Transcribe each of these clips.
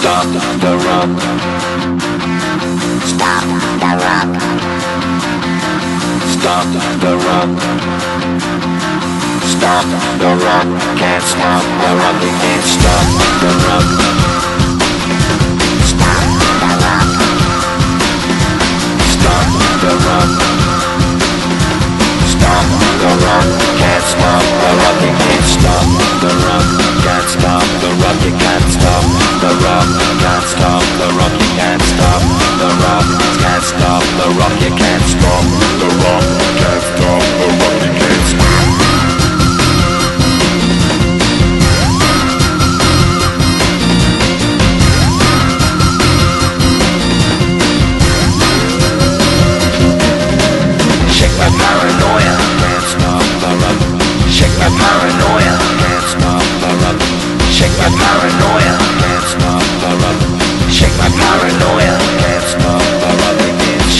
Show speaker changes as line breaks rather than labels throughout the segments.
Stop the rock.
Stop the rock.
Stop the rock.
Stop the rock.
Can't stop the rock. You can't stop the rock.
Stop the rock.
Stop the rock.
Stop the rock.
Can't stop the rock. You can't stop the rock. Can't stop
My paranoia.
Stop the rock.
Shake my paranoia.
Stop the rock.
Shake my paranoia.
Stop the rock.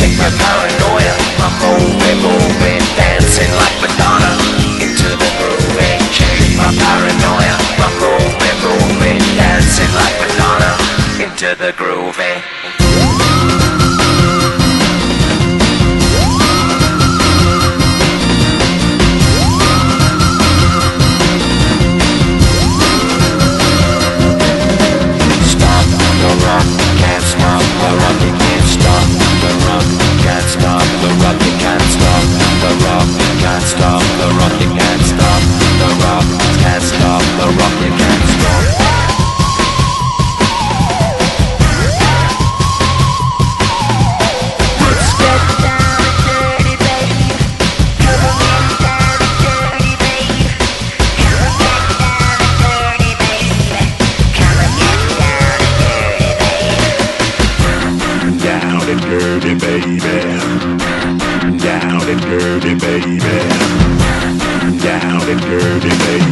You
my paranoia. I'm moving, moving, dancing like Madonna into the groove. Shake my paranoia. I'm moving, moving, dancing like Madonna into the groove.
Dirty, baby. Down and dirty, baby. Down and dirty, baby.